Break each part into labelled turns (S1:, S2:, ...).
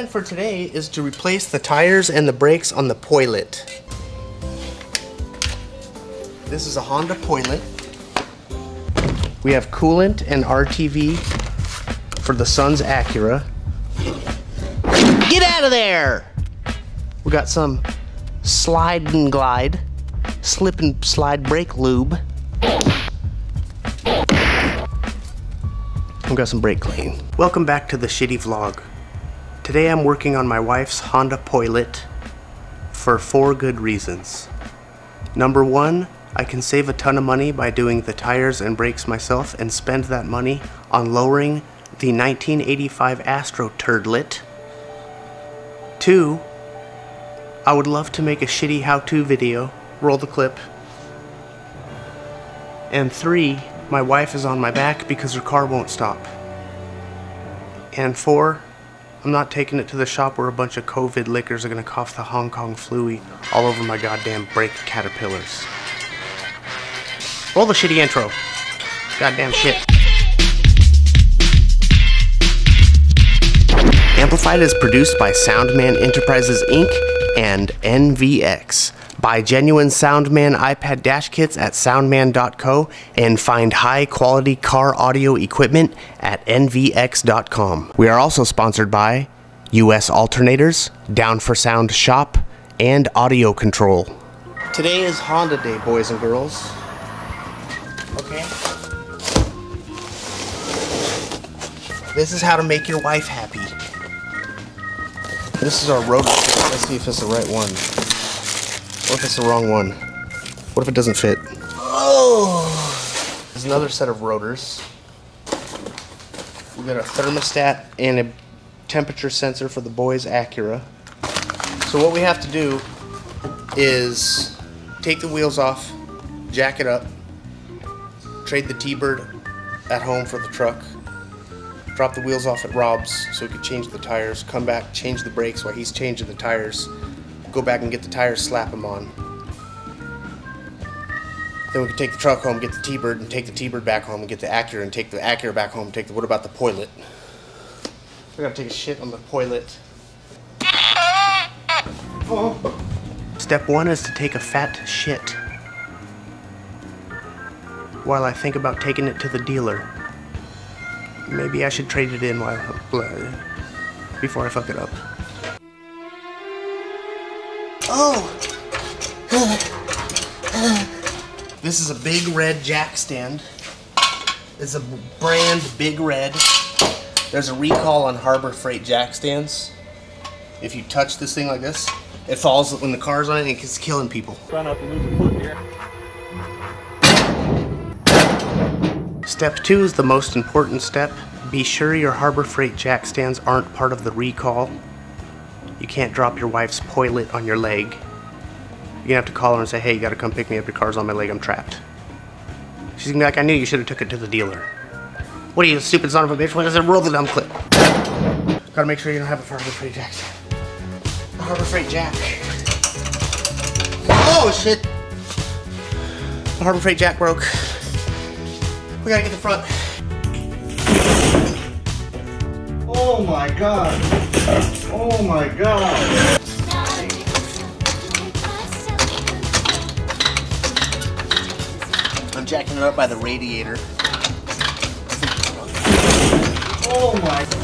S1: plan for today is to replace the tires and the brakes on the Poilet. This is a Honda Poilet. We have coolant and RTV for the Sun's Acura. Get out of there! We got some slide and glide, slip and slide brake lube. We got some brake clean. Welcome back to the shitty vlog. Today I'm working on my wife's Honda Poilet for four good reasons. Number one, I can save a ton of money by doing the tires and brakes myself and spend that money on lowering the 1985 Astro Turdlet. Two, I would love to make a shitty how-to video. Roll the clip. And three, my wife is on my back because her car won't stop. And four, I'm not taking it to the shop where a bunch of COVID lickers are gonna cough the Hong Kong fluey all over my goddamn brake caterpillars. Roll the shitty intro. Goddamn shit. Amplified is produced by Soundman Enterprises Inc. and NVX. Buy genuine Soundman iPad dash kits at soundman.co and find high quality car audio equipment at nvx.com. We are also sponsored by US Alternators, Down for Sound Shop, and Audio Control. Today is Honda Day, boys and girls. Okay? This is how to make your wife happy. This is our rotor. Let's see if it's the right one. What if it's the wrong one? What if it doesn't fit? Oh! There's another set of rotors. We got a thermostat and a temperature sensor for the boys Acura. So what we have to do is take the wheels off, jack it up, trade the T-Bird at home for the truck, drop the wheels off at Rob's so we could change the tires, come back, change the brakes while he's changing the tires, go back and get the tires, slap them on. Then we can take the truck home, get the T-Bird, and take the T-Bird back home, and get the Acura, and take the Acura back home, take the, what about the Poilet? We gotta take a shit on the Poilet. Oh. Step one is to take a fat shit. While I think about taking it to the dealer. Maybe I should trade it in while, before I fuck it up. Oh! this is a big red jack stand. It's a brand Big Red. There's a recall on Harbor Freight jack stands. If you touch this thing like this, it falls when the car's on it and it's killing people.
S2: Try not to lose a foot here.
S1: Step two is the most important step. Be sure your Harbor Freight jack stands aren't part of the recall. You can't drop your wife's Poilet on your leg. You're gonna have to call her and say, hey, you gotta come pick me up, your car's on my leg, I'm trapped. She's gonna be like, I knew you should have took it to the dealer. What are you, stupid son of a bitch? What does it roll the dumb clip? Gotta make sure you don't have a Harbor Freight jack. A Harbor Freight jack. Oh shit! The Harbor Freight jack broke. We gotta get the front.
S2: Oh my god. Oh my god.
S1: I'm jacking it up by the radiator.
S2: Oh my.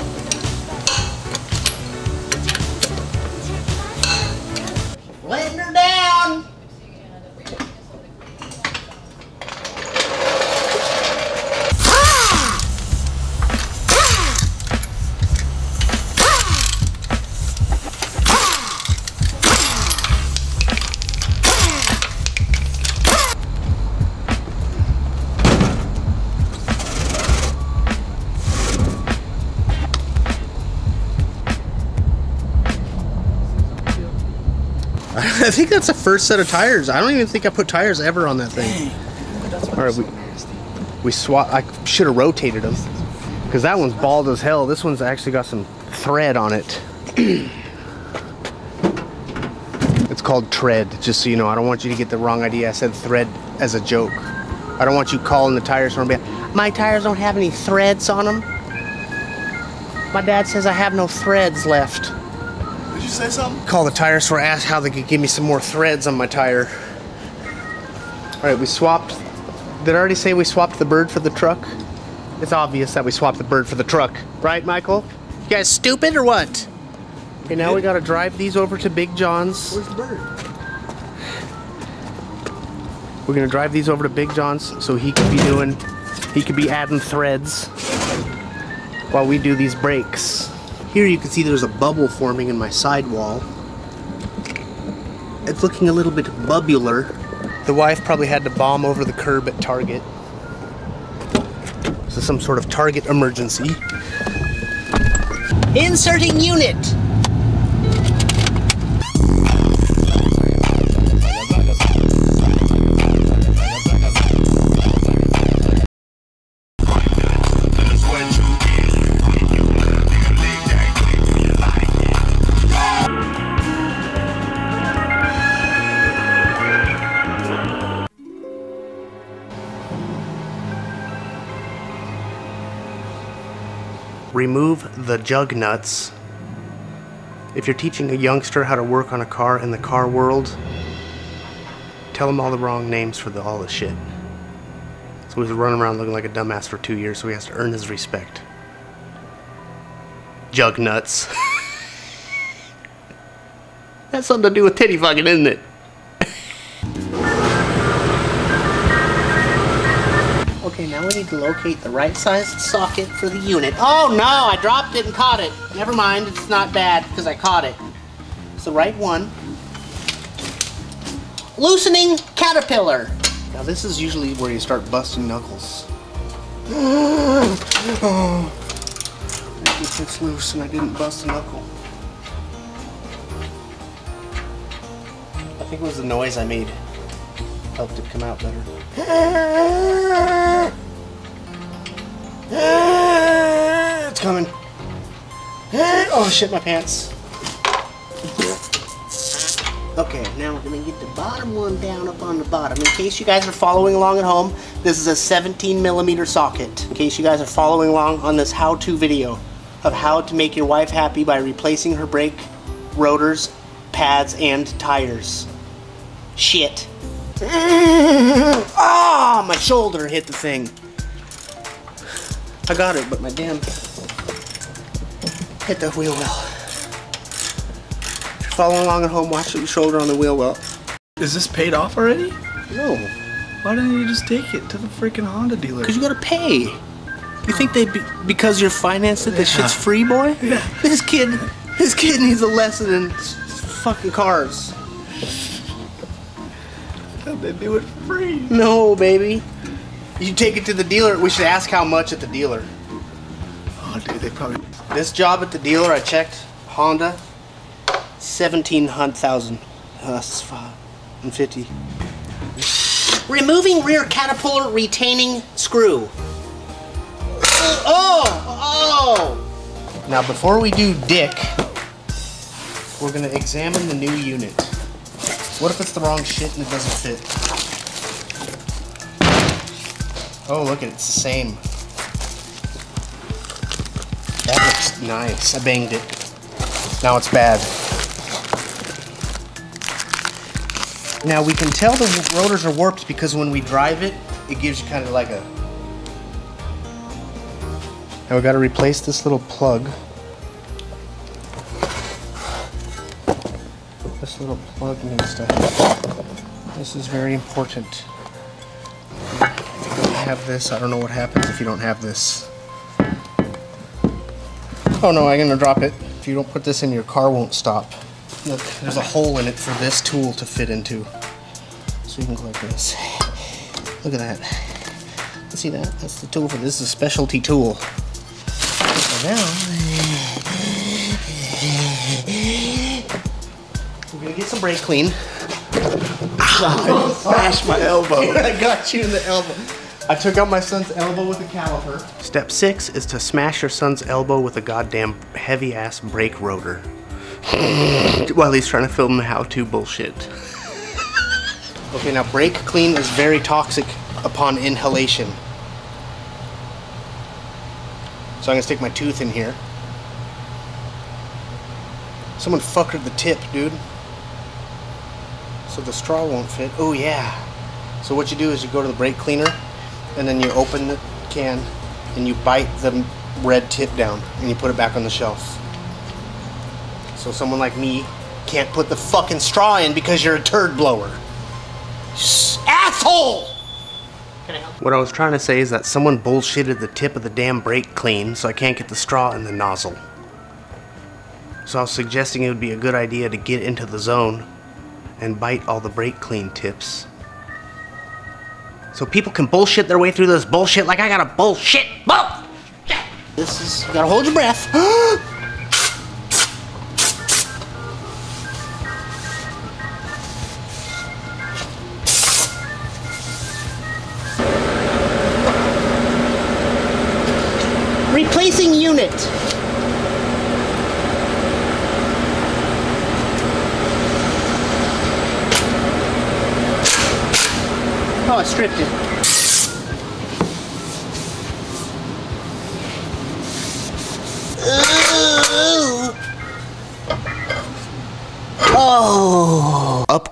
S1: I think that's the first set of tires. I don't even think I put tires ever on that thing. All right, we we swap. I should have rotated them because that one's bald as hell. This one's actually got some thread on it. it's called tread. Just so you know, I don't want you to get the wrong idea. I said thread as a joke. I don't want you calling the tires store and my tires don't have any threads on them. My dad says I have no threads left.
S2: You say something?
S1: Call the tire store, ask how they could give me some more threads on my tire. All right, we swapped. Did I already say we swapped the bird for the truck? It's obvious that we swapped the bird for the truck, right, Michael? You guys stupid or what? Okay, now we gotta drive these over to Big John's.
S2: Where's the bird?
S1: We're gonna drive these over to Big John's so he could be doing, he could be adding threads while we do these brakes. Here you can see there's a bubble forming in my sidewall. It's looking a little bit bubular. The wife probably had to bomb over the curb at Target. This is some sort of Target emergency. Inserting unit. Remove the jug nuts. If you're teaching a youngster how to work on a car in the car world, tell him all the wrong names for the, all the shit. So he's running around looking like a dumbass for two years, so he has to earn his respect. Jug nuts. That's something to do with titty fucking, isn't it? Need to locate the right sized socket for the unit. Oh no, I dropped it and caught it. Never mind, it's not bad because I caught it. It's the right one. Loosening caterpillar. Now this is usually where you start busting knuckles. oh, I guess it's loose and I didn't bust a knuckle. I think it was the noise I made helped it come out better. It's coming. Oh shit, my pants. Okay, now we're gonna get the bottom one down up on the bottom. In case you guys are following along at home, this is a 17 millimeter socket. In case you guys are following along on this how-to video of how to make your wife happy by replacing her brake rotors, pads, and tires. Shit. Ah, my shoulder hit the thing. I got it, but my damn hit the wheel well. If you're following along at home, watch your shoulder on the wheel well.
S2: Is this paid off already?
S1: No,
S2: Why didn't you just take it to the freaking Honda dealer?
S1: because you gotta pay. You think they be, because you're financed it, this shit's free, boy? Yeah. This kid, this kid needs a lesson in fucking cars.
S2: they do it free.
S1: No, baby. You take it to the dealer. We should ask how much at the dealer.
S2: Oh, dude, they probably.
S1: This job at the dealer, I checked. Honda, seventeen hundred thousand. Uh, That's five and fifty. Removing rear caterpillar retaining screw. Oh, oh! Now, before we do dick, we're gonna examine the new unit. What if it's the wrong shit and it doesn't fit? Oh, look it's the same. That looks nice. I banged it. Now it's bad. Now we can tell the rotors are warped because when we drive it, it gives you kind of like a. Now we got to replace this little plug. This little plug needs to. This is very important. If you don't have this, I don't know what happens if you don't have this. Oh no, I'm gonna drop it. If you don't put this in, your car won't stop. Look, there's a hole in it for this tool to fit into. So you can go like this. Look at that. See that? That's the tool for this. This is a specialty tool. So now, we're gonna get some brake clean.
S2: Smash my elbow.
S1: I got you in the elbow. I took out my son's elbow with a caliper. Step six is to smash your son's elbow with a goddamn heavy ass brake rotor. While he's trying to film the how to bullshit. okay, now brake clean is very toxic upon inhalation. So I'm gonna stick my tooth in here. Someone fuckered the tip, dude. So the straw won't fit. Oh yeah. So what you do is you go to the brake cleaner and then you open the can and you bite the red tip down and you put it back on the shelf. So someone like me can't put the fucking straw in because you're a turd blower. S- Asshole! What I was trying to say is that someone bullshitted the tip of the damn brake clean so I can't get the straw in the nozzle. So I was suggesting it would be a good idea to get into the zone and bite all the brake clean tips. So people can bullshit their way through this bullshit like I gotta bullshit bullshit. This is you gotta hold your breath.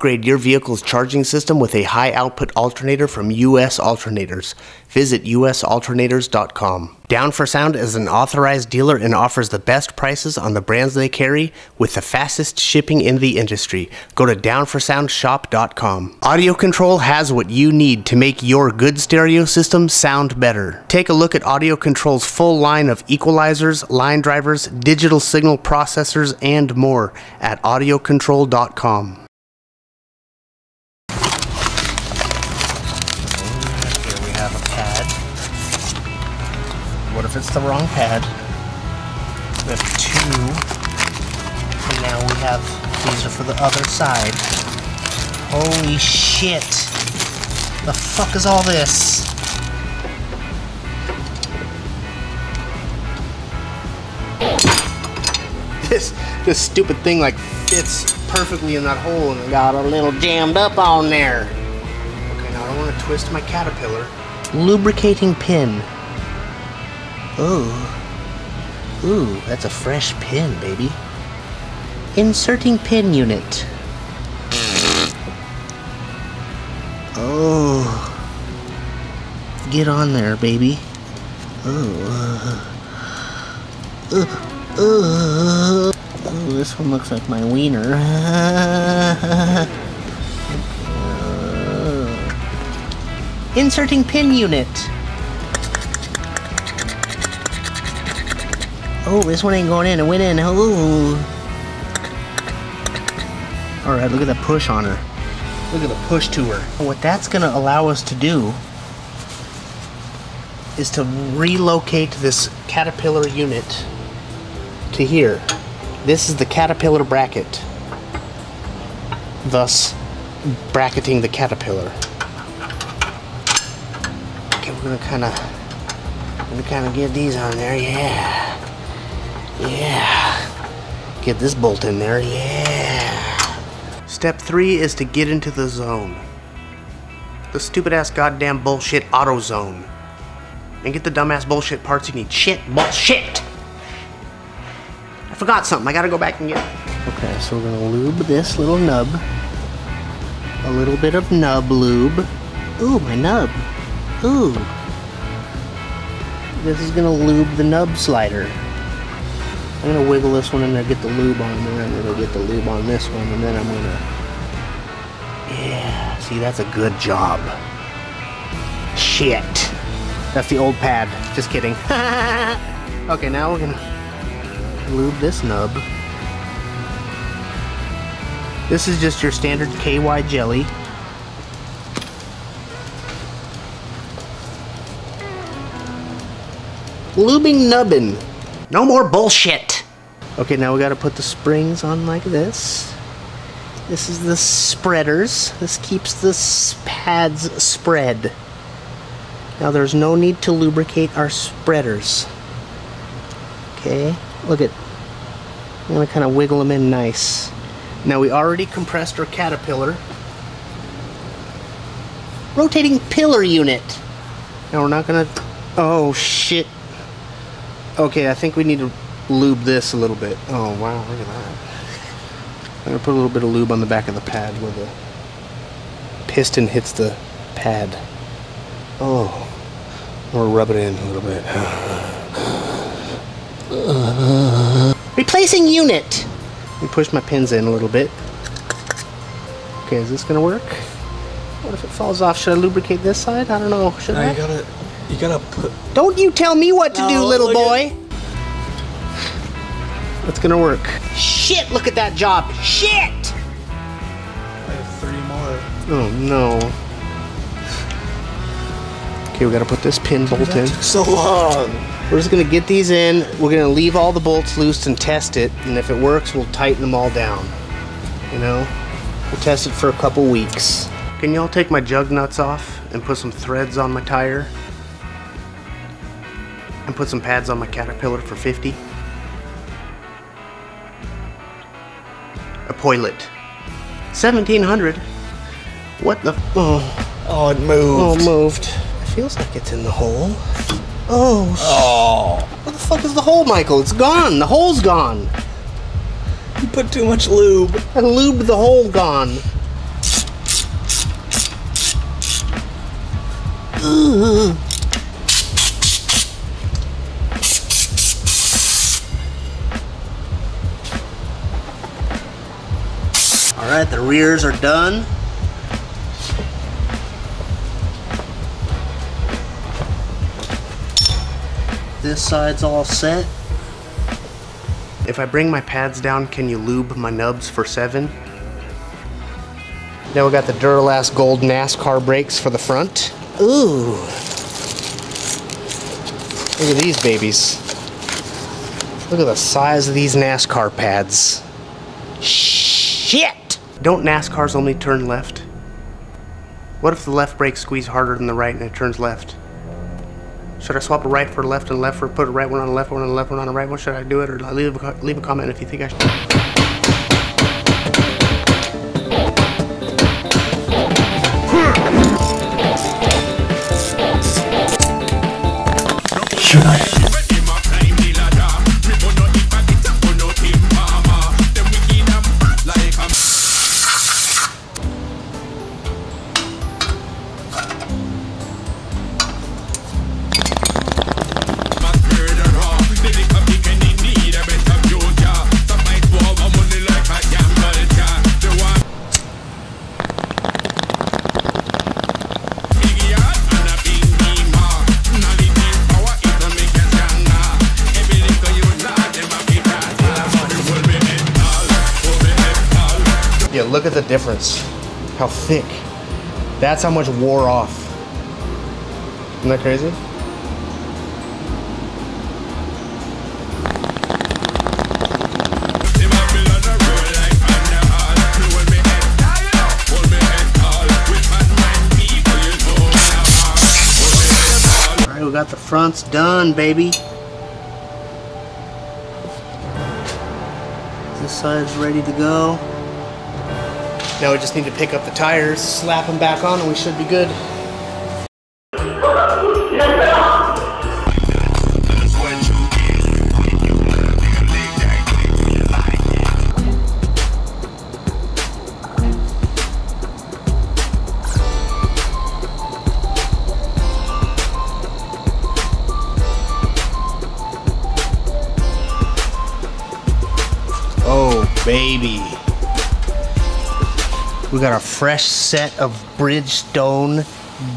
S1: Upgrade your vehicle's charging system with a high output alternator from US Alternators. Visit usalternators.com. Down for Sound is an authorized dealer and offers the best prices on the brands they carry with the fastest shipping in the industry. Go to downforsoundshop.com. Audio Control has what you need to make your good stereo system sound better. Take a look at Audio Control's full line of equalizers, line drivers, digital signal processors, and more at audiocontrol.com. if it's the wrong pad? We have two. And now we have, these are for the other side. Holy shit. The fuck is all this? This, this stupid thing like fits perfectly in that hole and it got a little jammed up on there. Okay, now I don't want to twist my caterpillar. Lubricating pin. Ooh. Ooh, that's a fresh pin, baby. Inserting pin unit. Oh. Get on there, baby. Oh. Uh, uh, this one looks like my wiener. Inserting pin unit. Oh, this one ain't going in. It went in. Oh. All right, look at the push on her. Look at the push to her. What that's going to allow us to do is to relocate this caterpillar unit to here. This is the caterpillar bracket. Thus, bracketing the caterpillar. Okay, we're gonna kind of, we're gonna kind of get these on there. Yeah, yeah. Get this bolt in there. Yeah. Step three is to get into the zone. The stupid ass goddamn bullshit auto zone. And get the dumbass bullshit parts you need. Shit, bullshit. I forgot something. I gotta go back and get it. Okay, so we're gonna lube this little nub. A little bit of nub lube. Ooh, my nub. Ooh. This is gonna lube the nub slider. I'm gonna wiggle this one in there, get the lube on there, and then I'll get the lube on this one, and then I'm gonna. Yeah, see, that's a good job. Shit. That's the old pad. Just kidding. okay, now we're gonna lube this nub. This is just your standard KY jelly. Lubing nubbin. No more bullshit. Okay, now we gotta put the springs on like this. This is the spreaders. This keeps the pads spread. Now there's no need to lubricate our spreaders. Okay, look at. I'm gonna kind of wiggle them in nice. Now we already compressed our caterpillar. Rotating pillar unit. Now we're not gonna. Oh shit. Okay, I think we need to lube this a little bit. Oh wow, look at that. I'm gonna put a little bit of lube on the back of the pad where the piston hits the pad. Oh, we'll rub it in a little bit. Replacing unit. Let me push my pins in a little bit. Okay, is this gonna work? What if it falls off? Should I lubricate this side? I don't know. Should
S2: No,
S1: I?
S2: you gotta, you gotta put.
S1: Don't you tell me what to do, little boy. It's gonna work. Shit! Look at that job. Shit!
S2: I have three more.
S1: Oh no. Okay, we gotta put this pin bolt in.
S2: So long.
S1: We're just gonna get these in. We're gonna leave all the bolts loose and test it. And if it works, we'll tighten them all down. You know? We'll test it for a couple weeks. Can y'all take my jug nuts off and put some threads on my tire? And put some pads on my Caterpillar for 50? A Poilet. 1700 What the? Oh.
S2: Oh, it moved.
S1: Oh,
S2: moved.
S1: moved. It feels like it's in the hole. Oh,
S2: Oh,
S1: What the fuck is the hole, Michael? It's gone. The hole's gone.
S2: you put too much lube.
S1: I lubed the hole gone. Ugh. Rears are done. This side's all set. If I bring my pads down, can you lube my nubs for seven? Now we got the Duralast Gold NASCAR brakes for the front. Ooh. Look at these babies. Look at the size of these NASCAR pads. Shit! Don't NASCARs only turn left? What if the left brake squeeze harder than the right and it turns left? Should I swap a right for a left and a left for put a right one on the left one on a left one on the right one? Should I do it or leave a, leave a comment if you think I should? Difference. How thick. That's how much wore off. Isn't that crazy? Alright, we got the fronts done, baby. This side's ready to go. Now we just need to pick up the tires, slap them back on, and we should be good. Got a fresh set of Bridgestone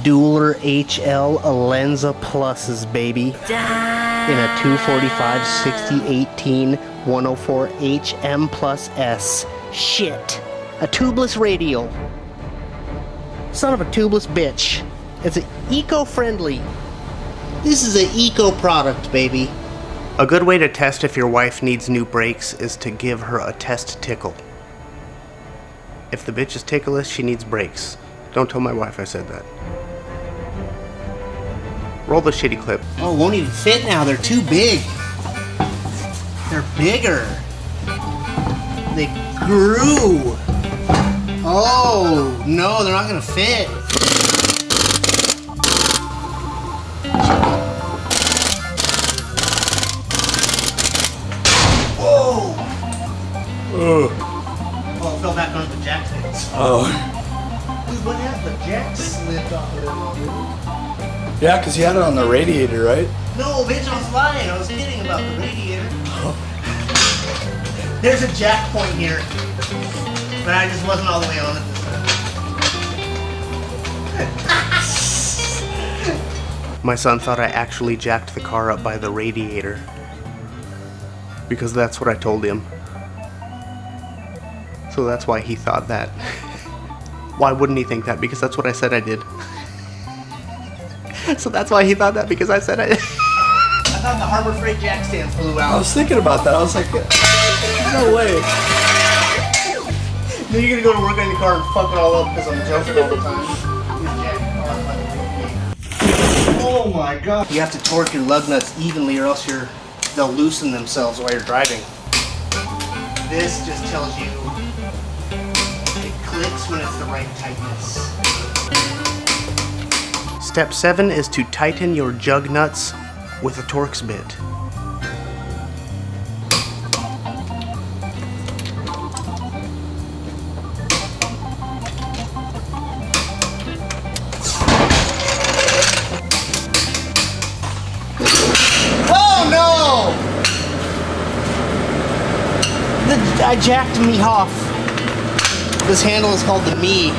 S1: Dueler HL Alenza Pluses, baby. In a 245 60 18 104 HM plus S. Shit. A tubeless radial. Son of a tubeless bitch. It's eco friendly. This is an eco product, baby. A good way to test if your wife needs new brakes is to give her a test tickle. If the bitch is tickleless, she needs brakes. Don't tell my wife I said that. Roll the shitty clip. Oh, won't even fit now. They're too big. They're bigger. They grew. Oh, no, they're not gonna fit.
S2: Oh.
S1: What happened? The jack slipped off of it.
S2: Yeah, because you had it on the radiator, right?
S1: No, bitch, I was lying. I was kidding about the radiator. There's a jack point here, but I just wasn't all the way on it this time. My son thought I actually jacked the car up by the radiator. Because that's what I told him. So that's why he thought that. Why wouldn't he think that? Because that's what I said I did. so that's why he thought that because I said I did. I thought the Harbor Freight jack stands blew out.
S2: I was thinking about that. I was like, no way.
S1: Then you're gonna go to work on your car and fuck it all up because I'm jumping all the time. Oh my god. You have to torque your lug nuts evenly or else you're they'll loosen themselves while you're driving. This just tells you it clicks when it's the right tightness. Step 7 is to tighten your jug nuts with a Torx bit. Oh no! I jacked me off. This handle is called the me.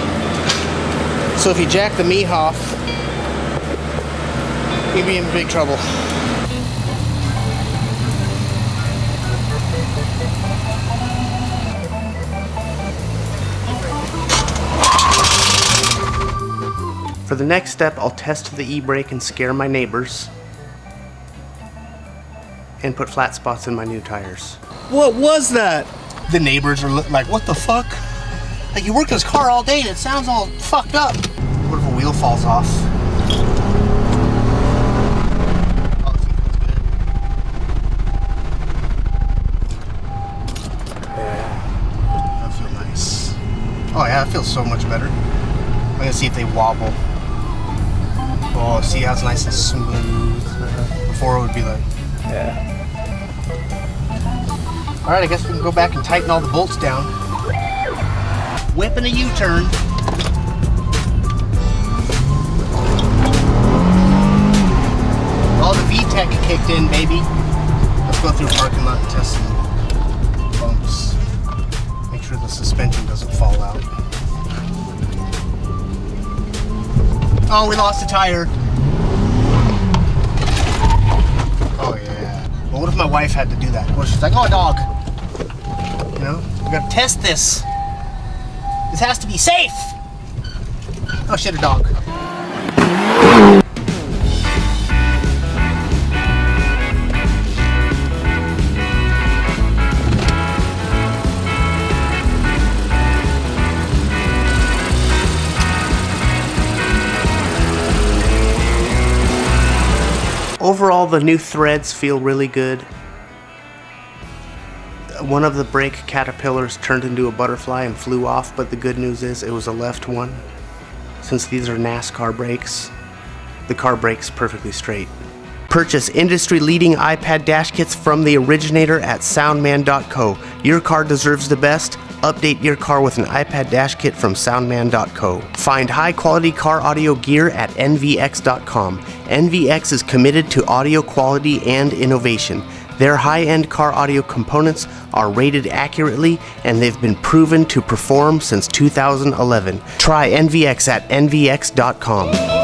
S1: So if you jack the me off, you'd be in big trouble. For the next step, I'll test the e-brake and scare my neighbors and put flat spots in my new tires.
S2: What was that?
S1: The neighbors are li- like, what the fuck? Like, you work this car all day and it sounds all fucked up. What if a wheel falls off? Oh, this feels good. Yeah. That feels nice. Oh yeah, it feels so much better. I'm gonna see if they wobble. Oh, see how it's nice and smooth. Before it would be like,
S2: Yeah.
S1: All right, I guess we can go back and tighten all the bolts down. Whipping a U-turn. All the VTEC kicked in, baby. Let's go through parking lot and test some bumps. Make sure the suspension doesn't fall out. Oh, we lost a tire. Oh yeah. Well, what if my wife had to do that? If she's like, oh, dog. You know, we gotta test this. This has to be safe. Oh shit, a dog. Overall, the new threads feel really good. One of the brake caterpillars turned into a butterfly and flew off, but the good news is it was a left one. Since these are NASCAR brakes, the car brakes perfectly straight. Purchase industry leading iPad dash kits from the originator at soundman.co. Your car deserves the best. Update your car with an iPad dash kit from soundman.co. Find high quality car audio gear at nvx.com. NVX is committed to audio quality and innovation. Their high end car audio components are rated accurately and they've been proven to perform since 2011. Try NVX at nvx.com.